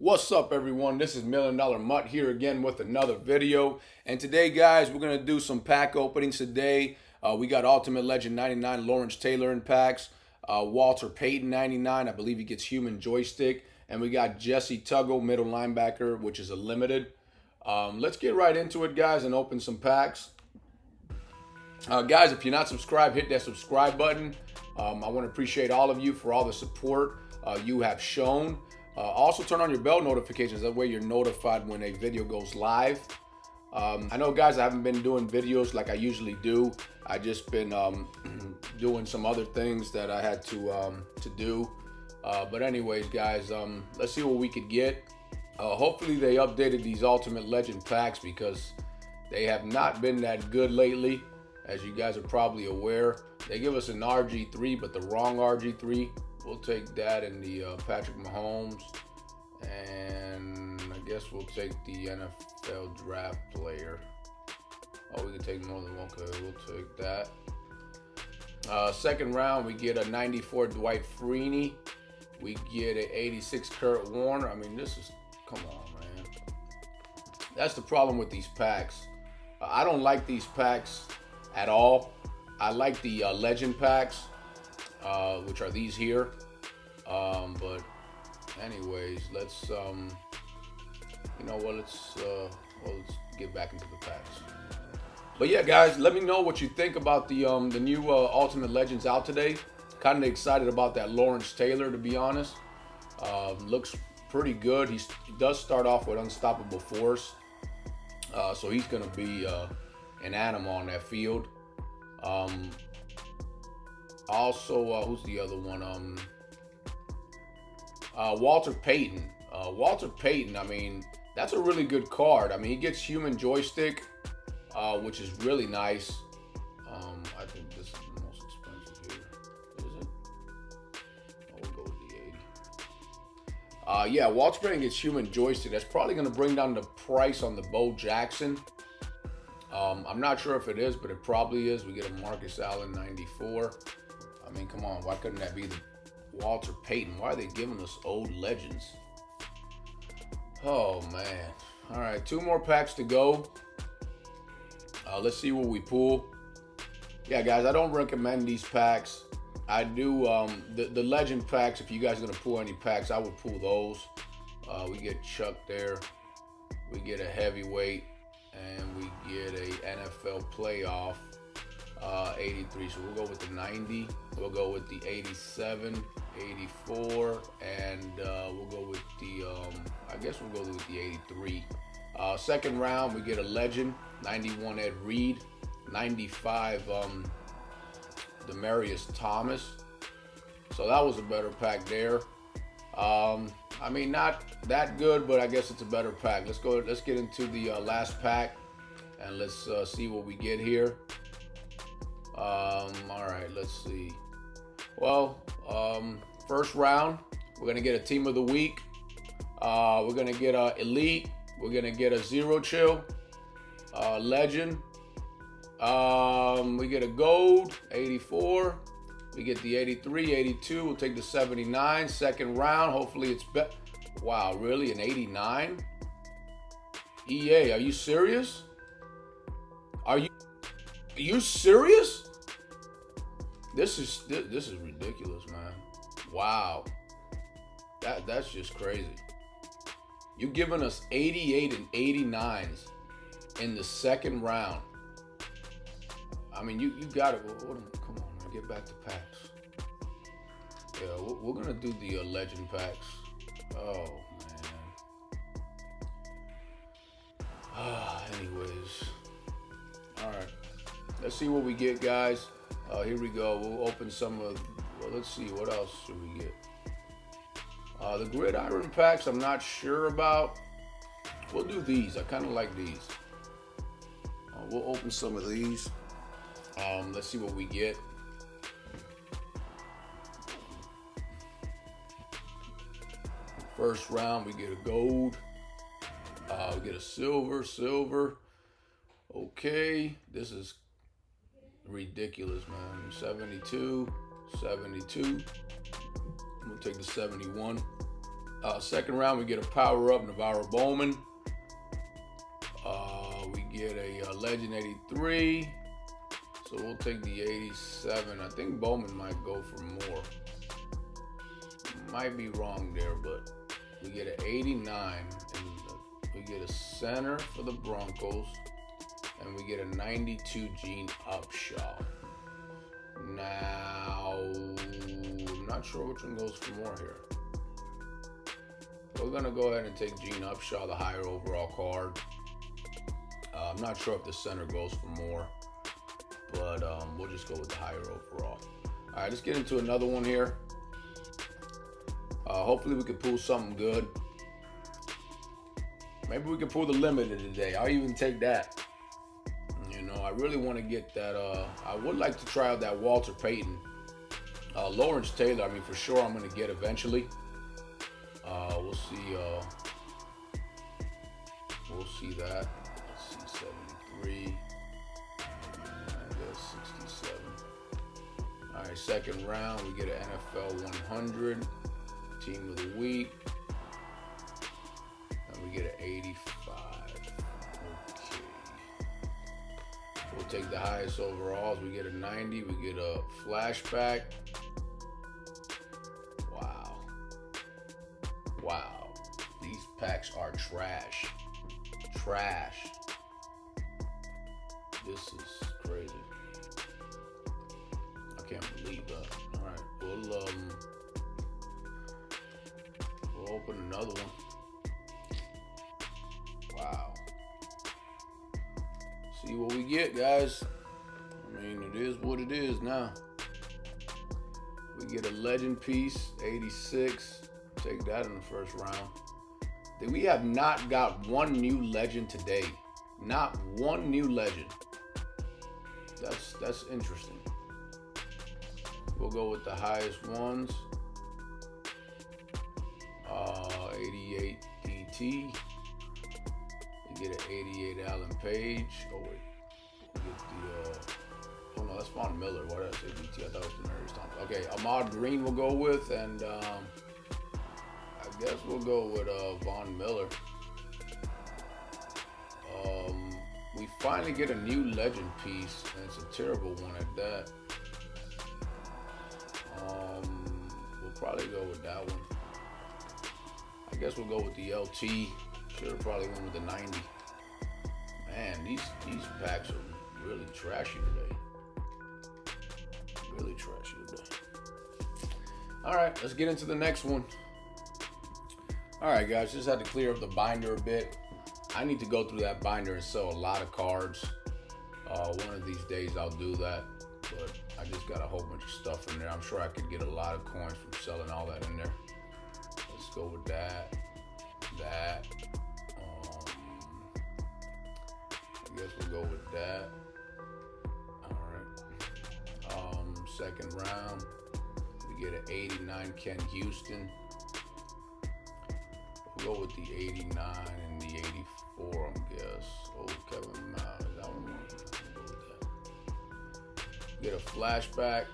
What's up everyone? This is Million Dollar MUT here again with another video. And today guys, we're going to do some pack openings today. Uh, we got Ultimate Legend 99 Lawrence Taylor in packs. Uh, Walter Payton 99, I believe he gets human joystick. And we got Jessie Tuggle, middle linebacker, which is a limited. Um, let's get right into it guys and open some packs. Uh, guys, if you're not subscribed, hit that subscribe button. Um, I want to appreciate all of you for all the support uh, you have shown. Uh, also, turn on your bell notifications. That way, you're notified when a video goes live. Um, I know, guys, I haven't been doing videos like I usually do. I just been um, doing some other things that I had to um, to do. Uh, but anyways, guys, um, let's see what we could get. Uh, hopefully, they updated these Ultimate Legend packs because they have not been that good lately. As you guys are probably aware, they give us an RG3, but the wrong RG3. We'll take that and the uh, Patrick Mahomes. And I guess we'll take the NFL draft player. Oh, we can take more than one. Okay, we'll take that. Uh, second round, we get a 94 Dwight Freeney. We get an 86 Kurt Warner. I mean, this is, come on, man. That's the problem with these packs. I don't like these packs at all. I like the uh, legend packs, uh, which are these here. Um, but anyways, let's um, you know what? Let's uh, well, let's get back into the packs. But yeah, guys, let me know what you think about the um, the new uh, Ultimate Legends out today. Kind of excited about that Lawrence Taylor, to be honest. Uh, looks pretty good. He's, he does start off with Unstoppable Force, uh, so he's going to be uh, an animal on that field. Um, also, uh, who's the other one? Um, uh, Walter Payton. Uh, Walter Payton, I mean, that's a really good card. I mean, he gets human joystick, uh, which is really nice. Um, I think this is the most expensive here. Is it? Oh, we'll go with the 80. Uh, yeah, Walter Payton gets human joystick. That's probably going to bring down the price on the Bo Jackson. Um, I'm not sure if it is, but it probably is. We get a Marcus Allen 94. I mean, come on, why couldn't that be the Walter Payton? Why are they giving us old legends? Oh, man. All right, two more packs to go. Uh, let's see what we pull. Yeah, guys, I don't recommend these packs. I do um, the, the legend packs. If you guys are going to pull any packs, I would pull those. Uh, we get Chuck there. We get a heavyweight and we get a NFL playoff uh, 83. So we'll go with the 90. We'll go with the 87, 84, and uh, we'll go with the, um, I guess we'll go with the 83. Uh, second round, we get a legend, 91 Ed Reed, 95 um, Demaryius Thomas. So that was a better pack there. Um, I mean, not that good, but I guess it's a better pack. Let's go. Let's get into the uh, last pack, and let's uh, see what we get here. Um, all right, let's see. Well, um, first round, we're gonna get a team of the week. Uh, we're gonna get a elite. We're gonna get a zero chill, legend. Um, we get a gold, 84. We get the 83, 82. We'll take the 79. Second round. Hopefully it's better. Wow, really? An 89? EA, are you serious? Are you are you serious? This is this, this is ridiculous, man. Wow. That that's just crazy. You giving us 88 and 89s in the second round. I mean, you you got it. Come on get back to packs. Yeah, we're, we're gonna do the uh, legend packs. Oh man. Ah, anyways. All right. Let's see what we get, guys. Uh, here we go. We'll open some of. Well, let's see what else should we get. Uh, the gridiron packs, I'm not sure about. We'll do these. I kind of like these. Uh, we'll open some of these. Um, let's see what we get. First round, we get a gold. Uh, we get a silver, silver. Okay, this is ridiculous, man. 72, 72. I'm gonna take the 71. Uh, second round, we get a power up NaVorro Bowman. Uh, we get a, a Legend 83. So we'll take the 87. I think Bowman might go for more. Might be wrong there, but we get an 89. And we get a center for the Broncos. And we get a 92 Gene Upshaw. Now, I'm not sure which one goes for more here. We're gonna go ahead and take Gene Upshaw, the higher overall card. Uh, I'm not sure if the center goes for more, but um, we'll just go with the higher overall. All right, let's get into another one here. Uh, hopefully we can pull something good. Maybe we can pull the limited today. I'll even take that. Know, I really want to get that. Uh, I would like to try out that Walter Payton. Uh, Lawrence Taylor, I mean, for sure I'm going to get eventually. Uh, we'll see. Uh, we'll see that. Let's see, 73. I guess 67. All right, second round, we get an NFL 100 team of the week, and we get an 85. Take the highest overalls. We get a 90. We get a flashback. Wow, Wow. these packs are trash. Trash. This is crazy. I can't believe that. All right, we'll um, we'll open another one. See what we get, guys. I mean, it is what it is now. We get a legend piece, 86. Take that in the first round. We have not got one new legend today. Not one new legend. That's that's interesting. We'll go with the highest ones. Uh, 88 DT. Get an 88 Alan Page. Oh wait, get the. Uh, oh no, that's Von Miller. Why did I say DT? I thought it was Demaryius Thompson. Okay, Ahman Green will go with, and um, I guess we'll go with uh, Von Miller. Um, we finally get a new legend piece, and it's a terrible one at that. Um, we'll probably go with that one. I guess we'll go with the LT. Should have probably went with the 90. Man, these these packs are really trashy today. Really trashy today. All right, let's get into the next one. All right, guys, just had to clear up the binder a bit. I need to go through that binder and sell a lot of cards. Uh, one of these days I'll do that, but I just got a whole bunch of stuff in there. I'm sure I could get a lot of coins from selling all that in there. Let's go with that, that. I guess we'll go with that. All right. Um, second round, we get an 89 Ken Houston We go with the 89 and the 84, I guess. Oh, Kevin Miles. One more. Go. Get a flashback.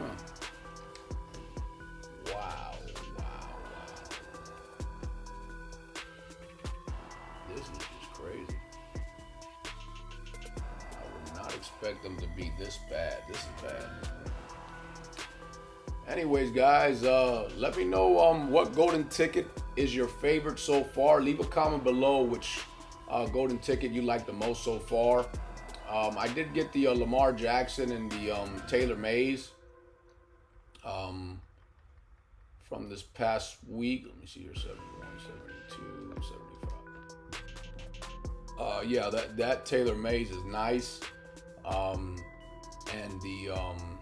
Huh. Wow, wow, wow. This is just crazy. I would not expect them to be this bad. This is bad. Anyways, guys, uh, let me know um, what golden ticket is your favorite so far. Leave a comment below which uh, golden ticket you like the most so far. Um, I did get the uh, Lamar Jackson and the um, Taylor Mays um, from this past week. Let me see here 71, 72, 75. Uh, yeah, that, that Taylor Mays is nice. Um, and the um,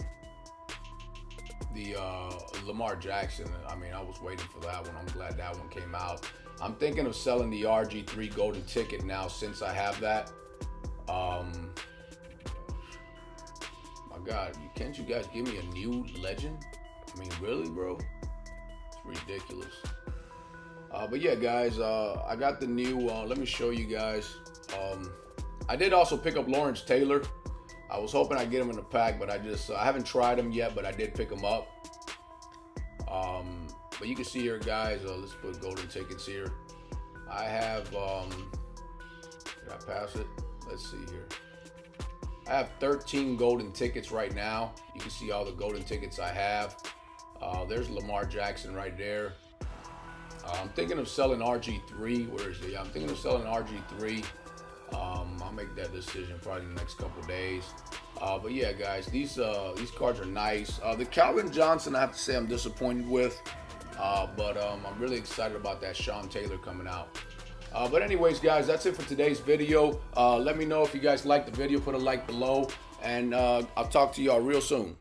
the uh, Lamar Jackson. I mean, I was waiting for that one. I'm glad that one came out. I'm thinking of selling the RG3 golden ticket now since I have that. Um, my God, can't you guys give me a new legend? I mean, really, bro? It's ridiculous. Uh, but yeah, guys, uh, I got the new. Uh, let me show you guys. Um, I did also pick up Lawrence Taylor. I was hoping I'd get him in the pack, but I just I haven't tried him yet, but I did pick him up. Um, but you can see here, guys. Uh, let's put golden tickets here. I have. Um, did I pass it? Let's see here. I have 13 golden tickets right now. You can see all the golden tickets I have. Uh, there's Lamar Jackson right there. Uh, I'm thinking of selling RG3. Where is he? I'm thinking of selling RG3. Um, I'll make that decision probably in the next couple days. Uh, but yeah, guys, these uh, these cards are nice. Uh, the Calvin Johnson, I have to say, I'm disappointed with. Uh, but um, I'm really excited about that Sean Taylor coming out. Uh, but anyways, guys, that's it for today's video. Uh, let me know if you guys liked the video. Put a like below. And I'll talk to y'all real soon.